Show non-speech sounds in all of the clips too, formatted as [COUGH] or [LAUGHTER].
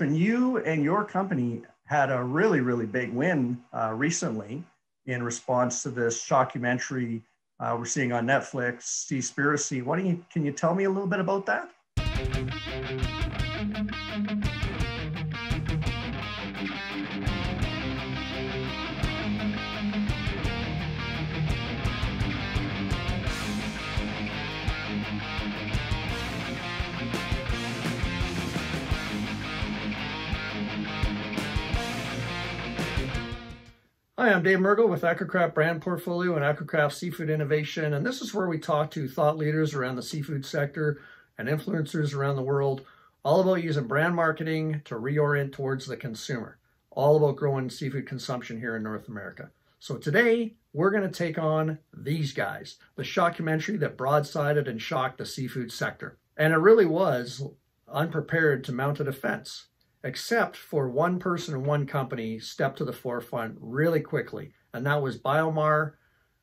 And you and your company had a really, really big win uh, recently in response to this shockumentary uh, we're seeing on Netflix, Seaspiracy. What do you, can you tell me a little bit about that? Hi, I'm Dave Mergel with Aquacraft Brand Portfolio and Aquacraft Seafood Innovation, and this is where we talk to thought leaders around the seafood sector and influencers around the world, all about using brand marketing to reorient towards the consumer, all about growing seafood consumption here in North America. So today, we're going to take on these guys, the shockumentary that broadsided and shocked the seafood sector. And it really was unprepared to mount a defense except for one person and one company stepped to the forefront really quickly, and that was Biomar,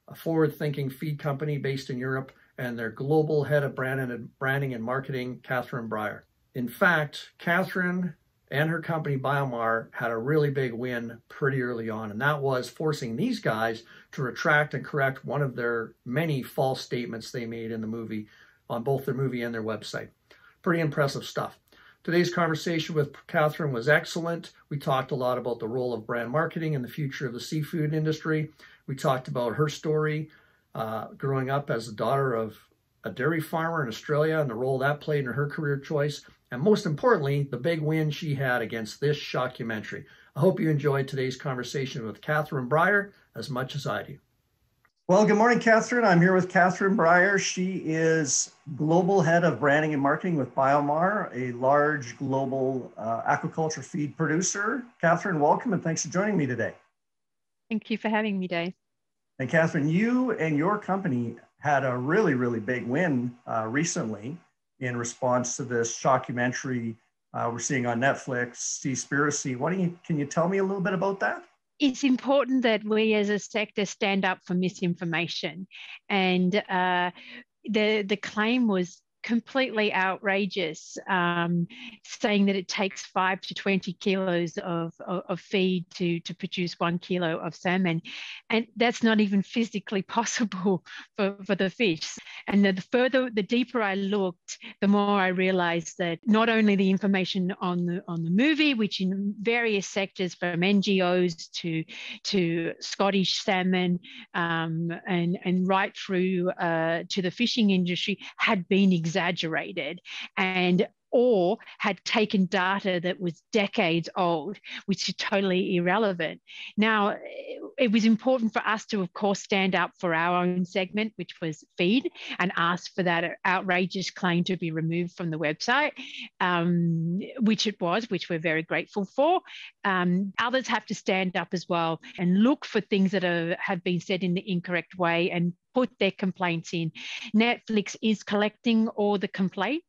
a forward-thinking feed company based in Europe, and their global head of brand and branding and marketing, Katherine Bryar. In fact, Katherine and her company Biomar had a really big win pretty early on, and that was forcing these guys to retract and correct one of their many false statements they made in the movie on both their movie and their website. Pretty impressive stuff. Today's conversation with Katherine was excellent. We talked a lot about the role of brand marketing and the future of the seafood industry. We talked about her story uh, growing up as the daughter of a dairy farmer in Australia and the role that played in her career choice. And most importantly, the big win she had against this shockumentary. I hope you enjoyed today's conversation with Katherine Bryar as much as I do. Well, good morning, Katherine. I'm here with Katherine Bryar. She is Global Head of Branding and Marketing with Biomar, a large global uh, aquaculture feed producer. Katherine, welcome and thanks for joining me today. Thank you for having me, Dave. And Katherine, you and your company had a really, really big win uh, recently in response to this shockumentary uh, we're seeing on Netflix, Seaspiracy. What don't you, can you tell me a little bit about that? It's important that we as a sector stand up for misinformation. And uh, the the claim was completely outrageous, um, saying that it takes five to 20 kilos of, of, of, feed to, to produce one kilo of salmon. And that's not even physically [LAUGHS] possible for, for the fish. And the, the further, the deeper I looked, the more I realized that not only the information on the, on the movie, which in various sectors from NGOs to, to Scottish salmon um, and, and right through uh, to the fishing industry had been exaggerated and or had taken data that was decades old, which is totally irrelevant. Now, it was important for us to, of course, stand up for our own segment, which was feed, and ask for that outrageous claim to be removed from the website, um, which it was, which we're very grateful for. Um, others have to stand up as well and look for things that are, have been said in the incorrect way and put their complaints in. Netflix is collecting all the complaints.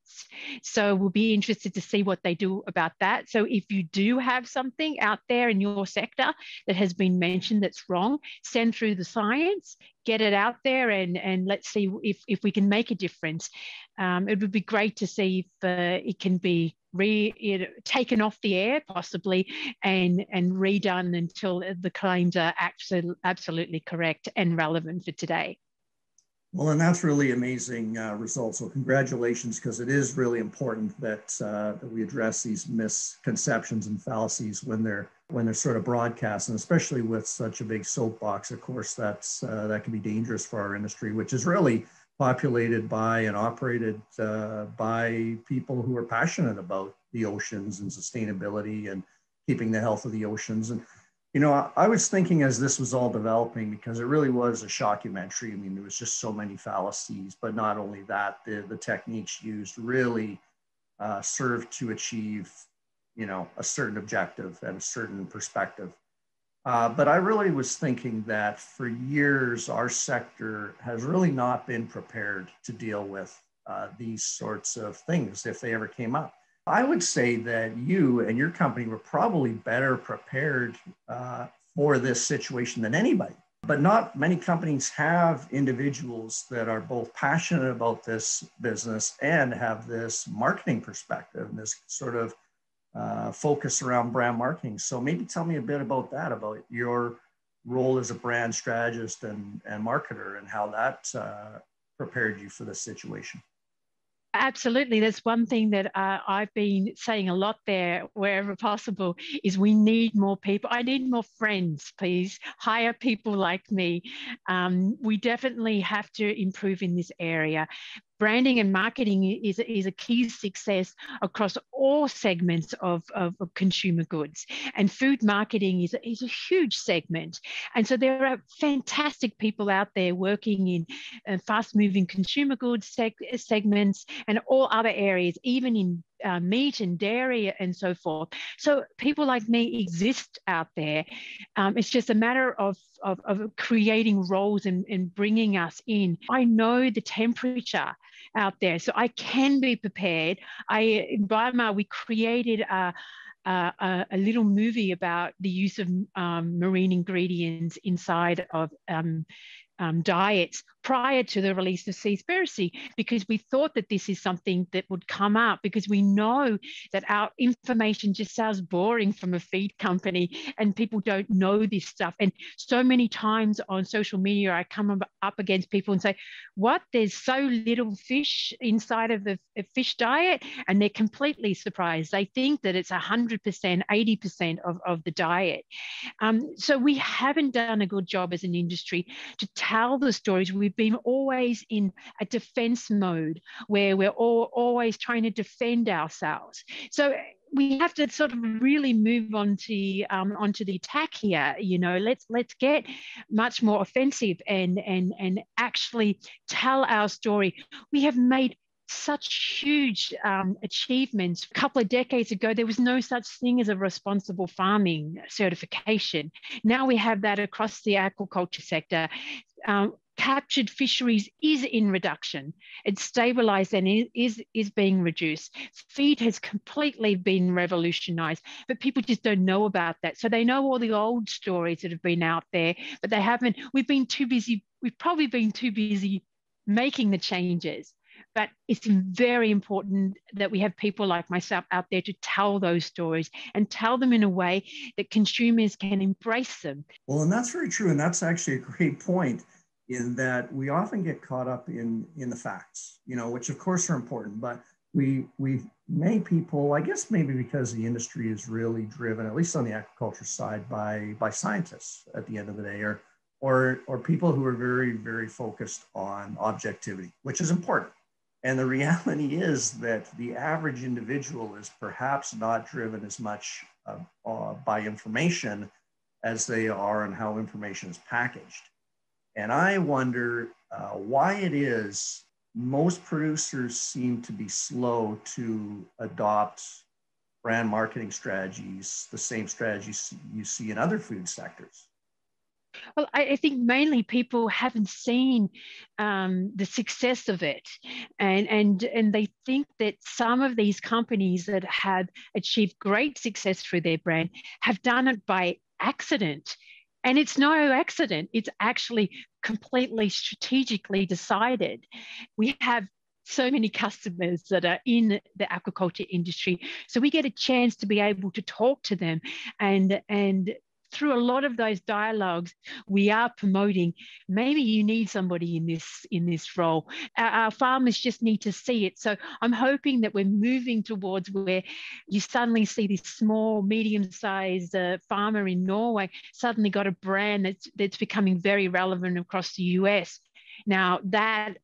So we'll be interested to see what they do about that. So if you do have something out there in your sector that has been mentioned that's wrong, send through the science, get it out there, and, and let's see if, if we can make a difference. Um, it would be great to see if uh, it can be re you know, taken off the air possibly and and redone until the claims are actually absolutely correct and relevant for today. Well, and that's really amazing uh, results. So congratulations, because it is really important that, uh, that we address these misconceptions and fallacies when they're when they're sort of broadcast, and especially with such a big soapbox. Of course, that's uh, that can be dangerous for our industry, which is really populated by and operated uh, by people who are passionate about the oceans and sustainability and keeping the health of the oceans. And you know, I was thinking as this was all developing because it really was a shockumentary. I mean, there was just so many fallacies, but not only that, the, the techniques used really uh, served to achieve, you know, a certain objective and a certain perspective. Uh, but I really was thinking that for years, our sector has really not been prepared to deal with uh, these sorts of things if they ever came up. I would say that you and your company were probably better prepared uh, for this situation than anybody. But not many companies have individuals that are both passionate about this business and have this marketing perspective and this sort of uh, focus around brand marketing. So maybe tell me a bit about that, about your role as a brand strategist and, and marketer and how that uh, prepared you for this situation. Absolutely. That's one thing that uh, I've been saying a lot there, wherever possible, is we need more people. I need more friends, please. Hire people like me. Um, we definitely have to improve in this area branding and marketing is, is a key success across all segments of, of, of, consumer goods. And food marketing is, is a huge segment. And so there are fantastic people out there working in uh, fast moving consumer goods seg- segments and all other areas, even in uh, meat and dairy and so forth. So people like me exist out there. Um, it's just a matter of, of, of creating roles and, and bringing us in. I know the temperature out there, so I can be prepared. I in Biomar we created a uh, a, a, little movie about the use of um, marine ingredients inside of um, um, diets prior to the release of Seaspiracy because we thought that this is something that would come up because we know that our information just sounds boring from a feed company and people don't know this stuff. And so many times on social media, I come up against people and say, What? There's so little fish inside of the fish diet. And they're completely surprised. They think that it's 100%, 80% of, of the diet. Um, so we haven't done a good job as an industry to tell the stories. We've been always in a defense mode where we're all, always trying to defend ourselves. So we have to sort of really move on to um, onto the attack here. You know, let's let's get much more offensive and and and actually tell our story. We have made such huge um, achievements. A couple of decades ago, there was no such thing as a responsible farming certification. Now we have that across the aquaculture sector. Um, captured fisheries is in reduction. It's stabilized and is, is being reduced. Feed has completely been revolutionized, but people just don't know about that. So they know all the old stories that have been out there, but they haven't. We've been too busy. We've probably been too busy making the changes. But it's very important that we have people like myself out there to tell those stories and tell them in a way that consumers can embrace them. Well, and that's very true. And that's actually a great point in that we often get caught up in in the facts, you know, which of course are important, but we we many people, I guess maybe because the industry is really driven, at least on the aquaculture side, by by scientists at the end of the day, or or or people who are very very focused on objectivity, which is important. And the reality is that the average individual is perhaps not driven as much uh, uh, by information as they are on how information is packaged. And I wonder uh, why it is most producers seem to be slow to adopt brand marketing strategies, the same strategies you see in other food sectors. Well, I, I, think mainly people haven't seen um, the success of it, and and and they think that some of these companies that have achieved great success through their brand have done it by accident. And it's no accident, it's actually completely strategically decided. We have so many customers that are in the aquaculture industry so we get a chance to be able to talk to them and and through a lot of those dialogues, we are promoting maybe you need somebody in this in this role. Our, farmers just need to see it. So I'm hoping that we're moving towards where you suddenly see this small, medium-sized uh, farmer in Norway suddenly got a brand that's that's becoming very relevant across the US now, that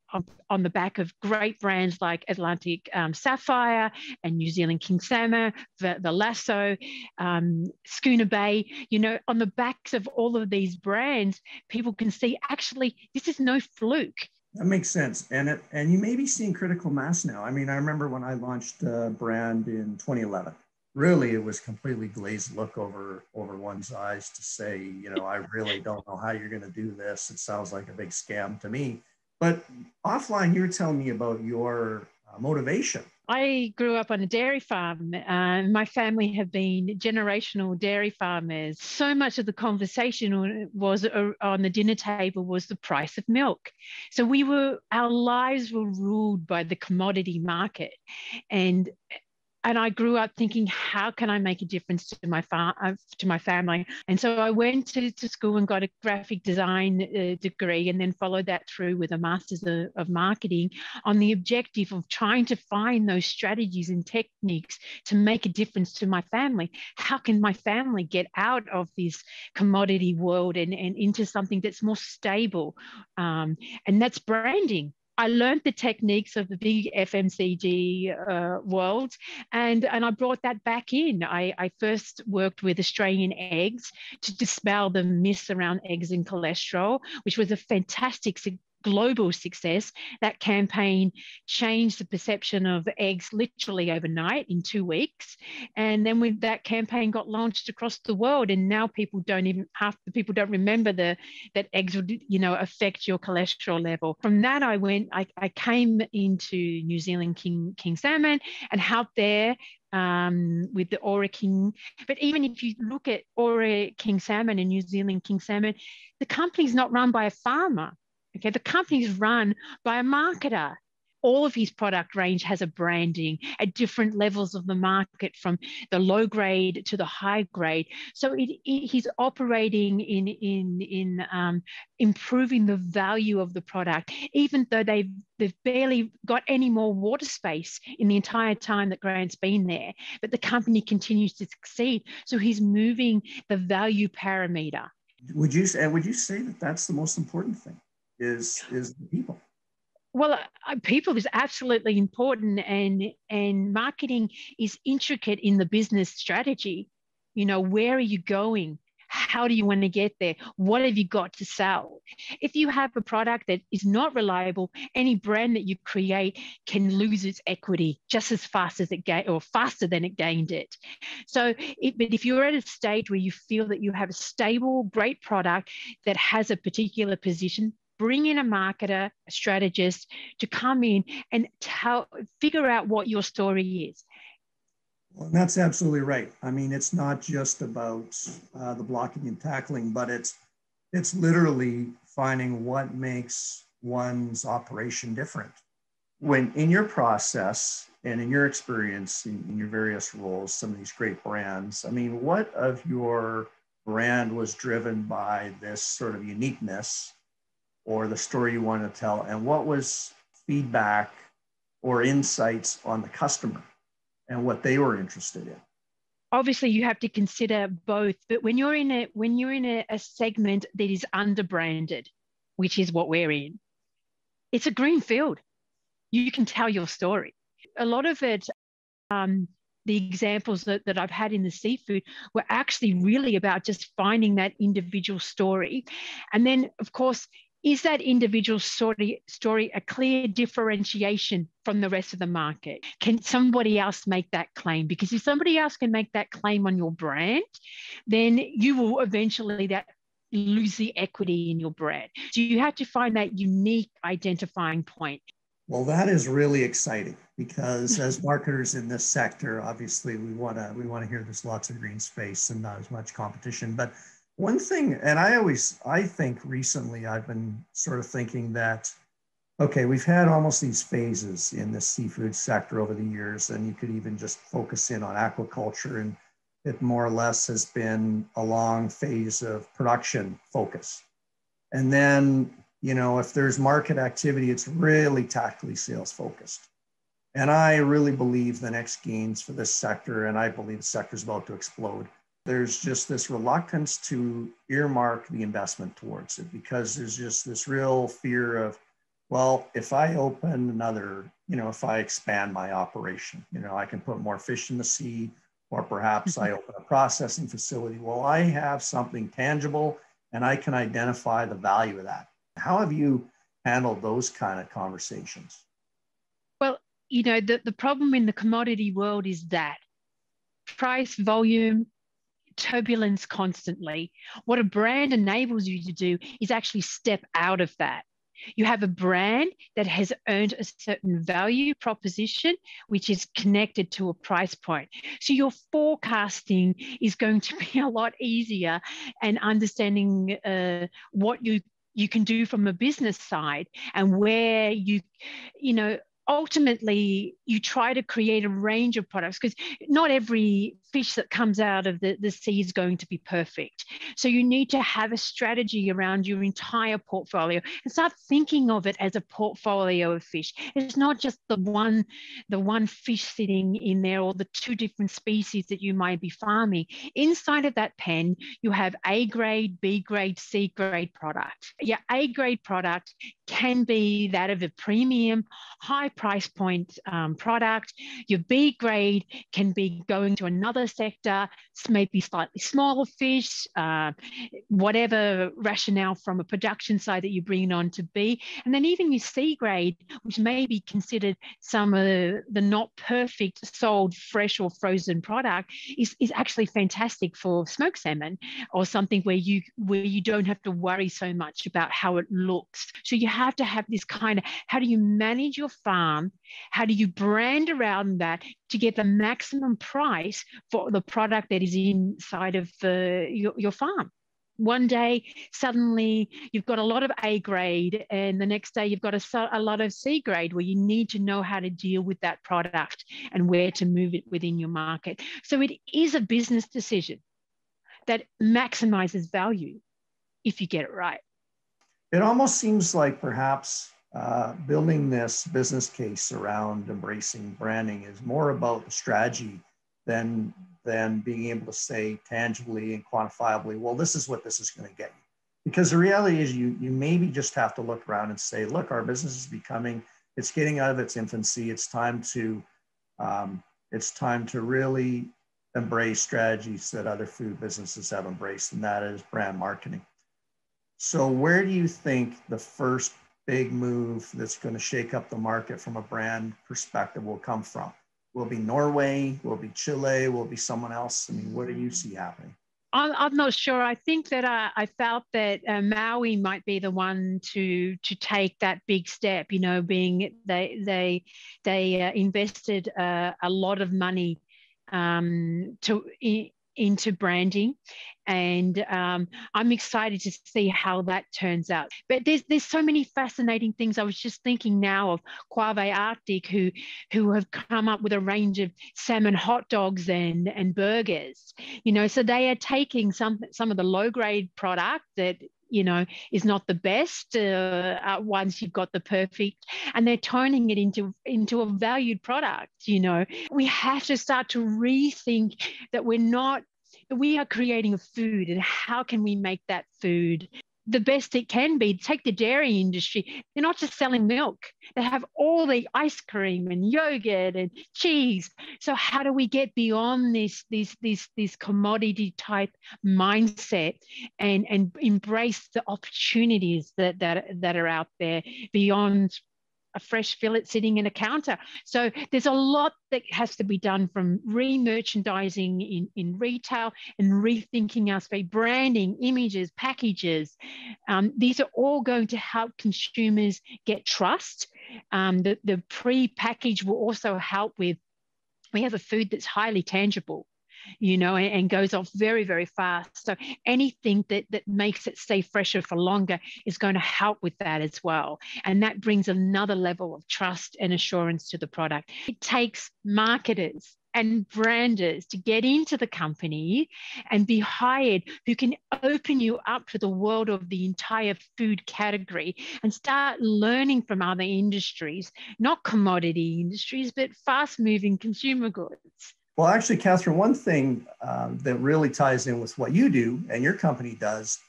on the back of great brands like Atlantic um, Sapphire and New Zealand King Salmon, the, the Lasso, um, Schooner Bay, you know, on the backs of all of these brands, people can see actually this is no fluke. That makes sense. And it, and you may be seeing critical mass now. I mean, I remember when I launched a brand in 2011 really it was completely glazed look over over one's eyes to say you know i really [LAUGHS] don't know how you're going to do this it sounds like a big scam to me but offline you were telling me about your uh, motivation I grew up on a dairy farm. and my family have been generational dairy farmers. So much of the conversation was uh, on the dinner table was the price of milk. So we were, our lives were ruled by the commodity market. And and I grew up thinking, how can I make a difference to my fa- uh, to my family? And so I went to, to school and got a graphic design uh, degree, and then followed that through with a master's of, of marketing on the objective of trying to find those strategies and techniques to make a difference to my family. How can my family get out of this commodity world and, and into something that's more stable? Um, and that's branding I learned the techniques of the big FMCG uh, world, and, and I brought that back in. I, I first worked with Australian eggs to dispel the myths around eggs and cholesterol, which was a fantastic global success. That campaign changed the perception of eggs literally overnight in two weeks. And then when that campaign got launched across the world, and now people don't even half the people don't remember the that eggs would, you know, affect your cholesterol level. From that, I went, I, I came into New Zealand King King Salmon and helped there um, with the Ora King. But even if you look at Ora King Salmon and New Zealand King Salmon, the company's not run by a farmer. Okay, the company's run by a marketer. All of his product range has a branding at different levels of the market, from the low grade to the high grade. So it, it, he's operating in in in um, improving the value of the product, even though they've they've barely got any more water space in the entire time that Grant's been there. But the company continues to succeed. So he's moving the value parameter. Would you? Would you say that that's the most important thing? Is is the people. Well uh, people is absolutely important and and marketing is intricate in the business strategy. You know where are you going? How do you want to get there? What have you got to sell? If you have a product that is not reliable any brand that you create can lose its equity just as fast as it gained or faster than it gained it. So it, but if you're at a stage where you feel that you have a stable great product that has a particular position bring in a marketer, a strategist to come in and tell, figure out what your story is. Well, that's absolutely right. I mean, it's not just about uh, the blocking and tackling, but it's it's literally finding what makes one's operation different. When in your process and in your experience in, in your various roles, some of these great brands, I mean, what of your brand was driven by this sort of uniqueness or the story you want to tell and what was feedback or insights on the customer and what they were interested in? Obviously you have to consider both but when you're in a when you're in a, a segment that is under branded which is what we're in it's a green field. You can tell your story. A lot of it um, the examples that, that I've had in the seafood were actually really about just finding that individual story. And then, of course, is that individual story, story a clear differentiation from the rest of the market? Can somebody else make that claim? Because if somebody else can make that claim on your brand, then you will eventually that lose the equity in your brand. So you have to find that unique identifying point. Well, that is really exciting because as marketers in this sector, obviously we want to we want to hear there's lots of green space and not as much competition, but one thing, and I always, I think recently I've been sort of thinking that, okay, we've had almost these phases in the seafood sector over the years, and you could even just focus in on aquaculture, and it more or less has been a long phase of production focus. And then, you know, if there's market activity, it's really tactically sales focused. And I really believe the next gains for this sector, and I believe the sector is about to explode there's just this reluctance to earmark the investment towards it because there's just this real fear of, well, if I open another, you know, if I expand my operation, you know, I can put more fish in the sea, or perhaps I mm-hmm. open a processing facility. Well, I have something tangible and I can identify the value of that. How have you handled those kind of conversations? Well, you know, the, the problem in the commodity world is that price, volume, turbulence constantly. What a brand enables you to do is actually step out of that. You have a brand that has earned a certain value proposition, which is connected to a price point. So your forecasting is going to [LAUGHS] be a lot easier and understanding uh, what you you can do from a business side and where you you know ultimately you try to create a range of products because not every fish that comes out of the, the sea is going to be perfect. So you need to have a strategy around your entire portfolio and start thinking of it as a portfolio of fish. It's not just the one, the one fish sitting in there or the two different species that you might be farming. Inside of that pen, you have A grade, B grade, C grade product. Your A grade product can be that of a premium, high price point um, product. Your B grade can be going to another sector, maybe slightly smaller fish, uh, whatever rationale from a production side that you bring on to B. And then even your C grade, which may be considered some of the not perfect sold fresh or frozen product, is, is actually fantastic for smoked salmon or something where you where you don't have to worry so much about how it looks. So you have to have this kind of how do you manage your farm? How do you brand around that to get the maximum price for the product that is inside of uh, your, your farm? one day suddenly you've got a lot of A grade, and the next day you've got a, a, lot of C grade where you need to know how to deal with that product and where to move it within your market. So it is a business decision that maximizes value if you get it right. It almost seems like perhaps uh, building this business case around embracing branding is more about the strategy than than being able to say tangibly and quantifiably, well, this is what this is going to get you. Because the reality is, you you maybe just have to look around and say, look, our business is becoming, it's getting out of its infancy. It's time to, um, it's time to really embrace strategies that other food businesses have embraced, and that is brand marketing. So, where do you think the first big move that's going to shake up the market from a brand perspective will come from? Will be Norway? Will be Chile? Will be someone else? I mean, what do you see happening? I'm, I'm not sure. I think that uh, I felt that uh, Mowi might be the one to to take that big step. You know, being they they they uh, invested uh, a lot of money um, to into branding and um, I'm excited to see how that turns out. But there's there's so many fascinating things. I was just thinking now of Kvarøy Arctic, who who have come up with a range of salmon hot dogs and and burgers. You know, so they are taking some some of the low grade product that you know is not the best uh, uh, once you've got the perfect and they're turning it into into a valued product you know. We have to start to rethink that we're not we are creating a food and how can we make that food the best it can be. Take the dairy industry. They're not just selling milk. They have all the ice cream and yogurt and cheese. So how do we get beyond this this this this commodity type mindset and and embrace the opportunities that that that are out there beyond a fresh fillet sitting in a counter. So there's a lot that has to be done from re-merchandising in, in retail and rethinking our space, branding, images, packages. Um, these are all going to help consumers get trust. Um, the, the pre-package will also help with we have a food that's highly tangible you know, and, and, goes off very, very fast. So anything that, that makes it stay fresher for longer is going to help with that as well. And that brings another level of trust and assurance to the product. It takes marketers and branders to get into the company and be hired who can open you up to the world of the entire food category and start learning from other industries, not commodity industries, but fast moving consumer goods. Well, actually, Katherine, one thing um, that really ties in with what you do and your company does,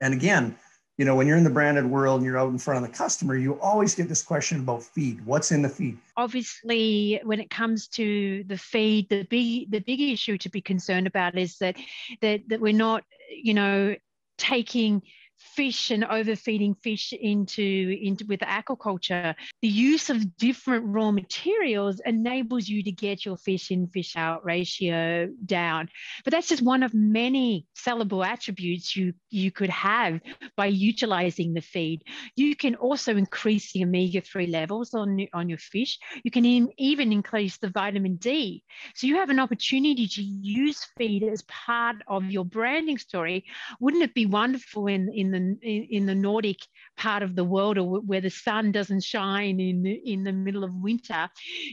and again, you know, when you're in the branded world and you're out in front of the customer, you always get this question about feed. What's in the feed? Obviously, when it comes to the feed, the big the big issue to be concerned about is that that, that we're not, you know, taking fish and overfeeding fish into, into with aquaculture, the use of different raw materials enables you to get your fish in fish out ratio down. But that's just one of many sellable attributes you, you could have by utilizing the feed. You can also increase the omega-3 levels on, on your fish. You can even increase the vitamin D. So you have an opportunity to use feed as part of your branding story. Wouldn't it be wonderful in, in the in, the Nordic part of the world or where the sun doesn't shine in the, in the middle of winter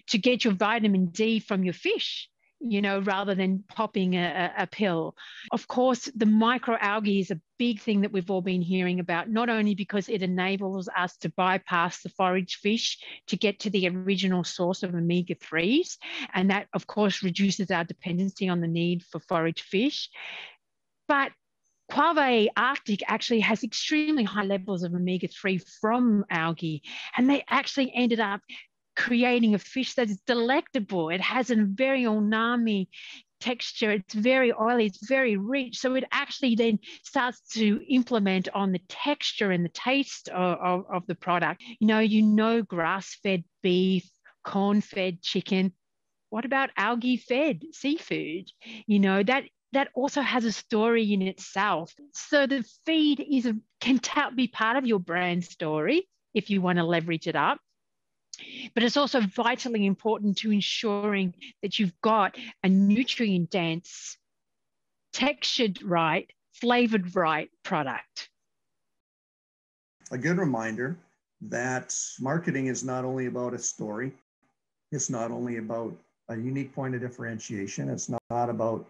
to get your vitamin D from your fish you know, rather than popping a, a, pill. Of course, the microalgae is a big thing that we've all been hearing about, not only because it enables us to bypass the forage fish to get to the original source of omega 3s. And that, of course, reduces our dependency on the need for forage fish. But Kvarøy Arctic actually has extremely high levels of omega 3 from algae, and they actually ended up creating a fish that is delectable. It has a very umami texture. It's very oily. It's very rich. So it actually then starts to implement on the texture and the taste of, of, of the product. You know, you know, grass-fed beef, corn-fed chicken. What about algae-fed seafood? You know, that that also has a story in itself. So the feed is a, can be part of your brand story if you want to leverage it up. But it's also vitally important to ensuring that you've got a nutrient dense, textured right, flavored right product. A good reminder that marketing is not only about a story, it's not only about a unique point of differentiation, it's not about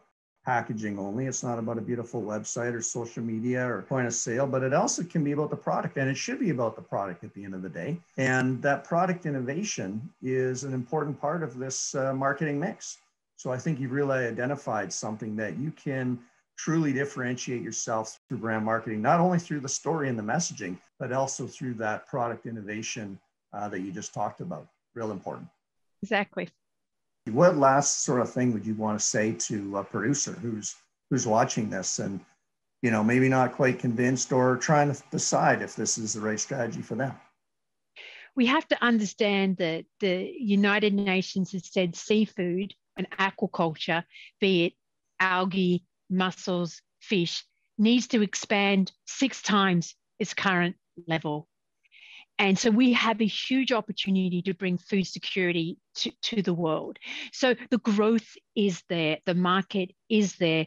packaging only. It's not about a beautiful website or social media or point of sale, but it also can be about the product and it should be about the product at the end of the day. And that product innovation is an important part of this uh, marketing mix. So I think you've really identified something that you can truly differentiate yourself through brand marketing, not only through the story and the messaging, but also through that product innovation uh, that you just talked about. Real important. Exactly. What last sort of thing would you want to say to a producer who's who's watching this and you know maybe not quite convinced or trying to decide if this is the right strategy for them? We have to understand that the United Nations has said seafood and aquaculture, be it algae, mussels, fish, needs to expand six times its current level. And so we have a huge opportunity to bring food security to, to the world. So the growth is there, the market is there,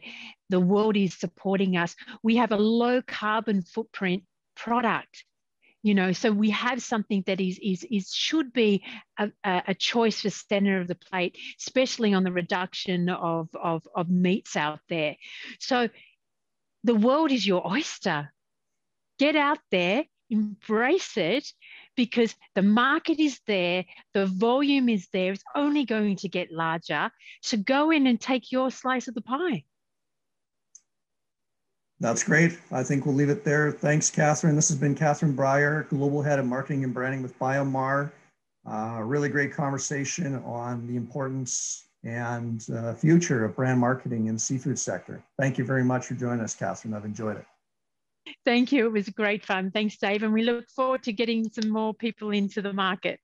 the world is supporting us. We have a low carbon footprint product you know so we have something that is is, is should be a, a choice for center of the plate especially on the reduction of, of of meats out there so the world is your oyster get out there embrace it because the market is there, the volume is there, it's only going to get larger. So go in and take your slice of the pie. That's great. I think we'll leave it there. Thanks, Katherine. This has been Katherine Bryar, Global Head of Marketing and Branding with BioMar. Uh, really great conversation on the importance and uh, future of brand marketing in the seafood sector. Thank you very much for joining us, Katherine. I've enjoyed it. Thank you. It was great fun. Thanks, Dave. And we look forward to getting some more people into the market.